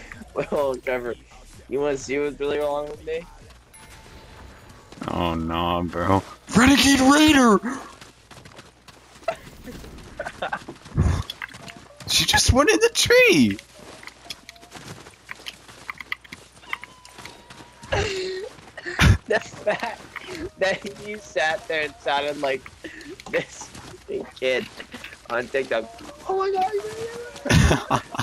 well, Trevor, you want to see what's really wrong with me? Oh no, bro. Renegade Raider! she just went in the tree! the fact that you sat there and sounded like this kid on TikTok. Oh my god!